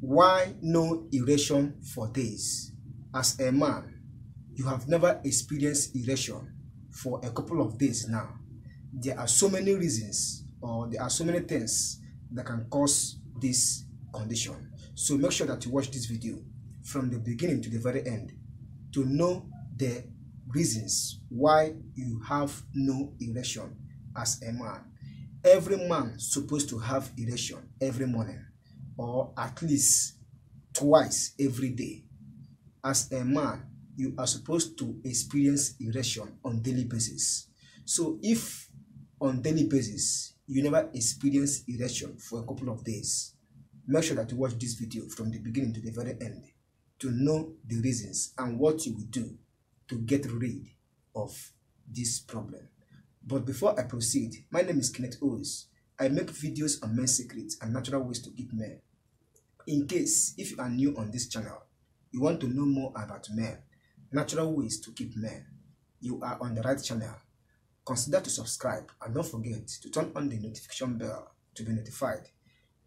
Why no erection for days? As a man, you have never experienced erection for a couple of days now. There are so many reasons or there are so many things that can cause this condition. So make sure that you watch this video from the beginning to the very end to know the reasons why you have no erection as a man. Every man supposed to have erection every morning or at least twice every day. As a man, you are supposed to experience erection on daily basis. So if on daily basis you never experience erection for a couple of days, make sure that you watch this video from the beginning to the very end to know the reasons and what you will do to get rid of this problem. But before I proceed, my name is Kenneth Os. I make videos on men's secrets and natural ways to get men. In case, if you are new on this channel, you want to know more about men, natural ways to keep men, you are on the right channel. Consider to subscribe and don't forget to turn on the notification bell to be notified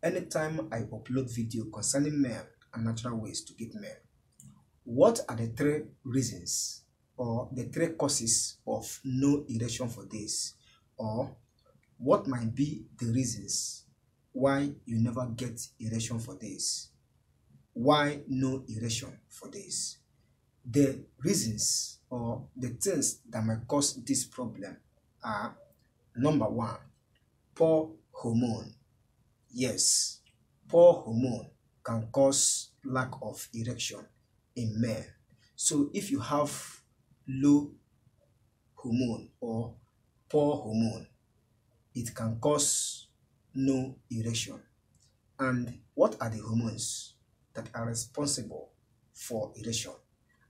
anytime I upload video concerning men and natural ways to keep men. What are the three reasons or the three causes of no erection for this? Or what might be the reasons why you never get erection for this? Why no erection for this? The reasons or the things that might cause this problem are number one, poor hormone. Yes, poor hormone can cause lack of erection in men. So if you have low hormone or poor hormone, it can cause no erection. And what are the hormones that are responsible for erection?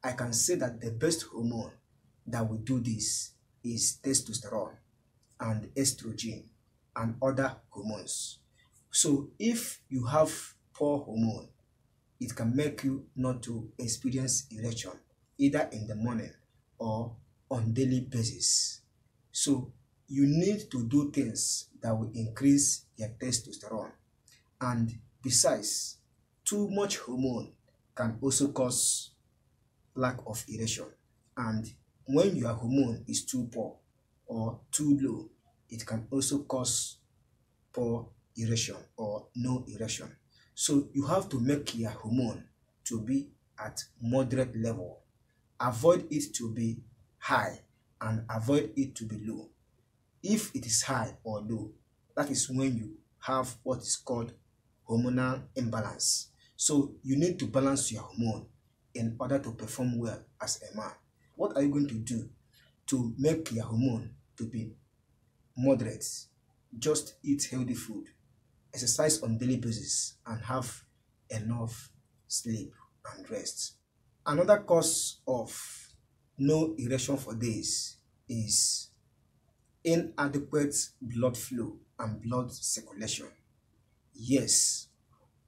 I can say that the best hormone that will do this is testosterone and estrogen and other hormones. So if you have poor hormone, it can make you not to experience erection either in the morning or on daily basis. So you need to do things that will increase your testosterone. And besides, too much hormone can also cause lack of erection. And when your hormone is too poor or too low, it can also cause poor erection or no erection. So you have to make your hormone to be at moderate level. Avoid it to be high and avoid it to be low. If it is high or low, that is when you have what is called hormonal imbalance. So you need to balance your hormone in order to perform well as a man. What are you going to do to make your hormone to be moderate? Just eat healthy food exercise on daily basis and have enough sleep and rest. Another cause of no erection for days is inadequate blood flow and blood circulation. Yes,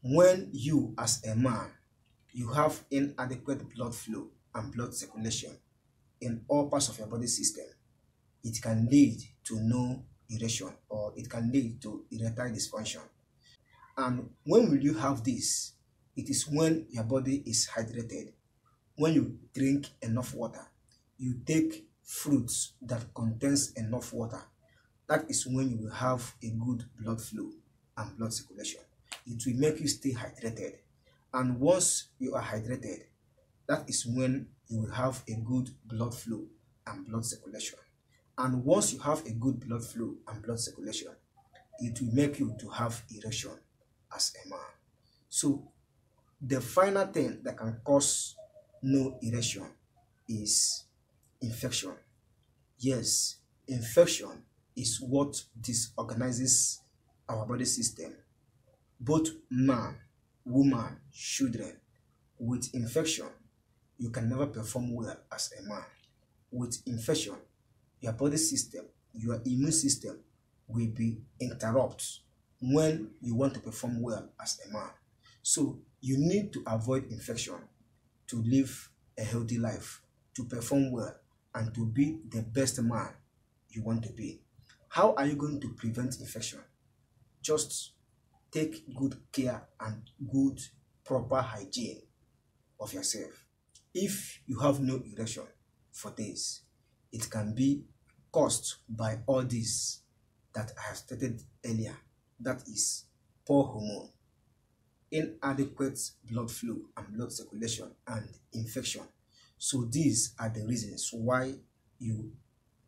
when you as a man, you have inadequate blood flow and blood circulation in all parts of your body system, it can lead to no erection or it can lead to erectile dysfunction. And when will you have this? It is when your body is hydrated. When you drink enough water, you take fruits that contains enough water. That is when you will have a good blood flow and blood circulation. It will make you stay hydrated. And once you are hydrated, that is when you will have a good blood flow and blood circulation. And once you have a good blood flow and blood circulation, it will make you to have erection as a man. So the final thing that can cause no erection is infection. Yes, infection is what disorganizes our body system. Both man, woman, children, with infection, you can never perform well as a man. With infection, your body system, your immune system will be interrupted when you want to perform well as a man. So you need to avoid infection to live a healthy life, to perform well, and to be the best man you want to be. How are you going to prevent infection? Just take good care and good proper hygiene of yourself. If you have no erection for this, it can be caused by all this that I have stated earlier. That is poor hormone, inadequate blood flow and blood circulation, and infection. So these are the reasons why you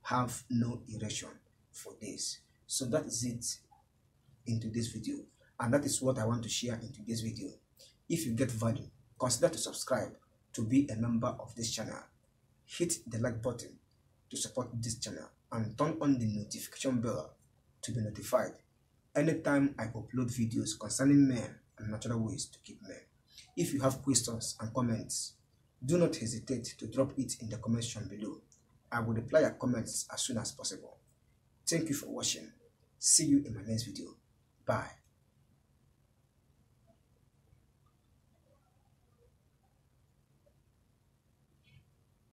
have no erection for this. So that is it in today's video. And that is what I want to share in today's video. If you get value, consider to subscribe to be a member of this channel. Hit the like button to support this channel and turn on the notification bell to be notified anytime I upload videos concerning men and natural ways to keep men. If you have questions and comments, do not hesitate to drop it in the comment section below. I will reply your comments as soon as possible. Thank you for watching. See you in my next video. Bye.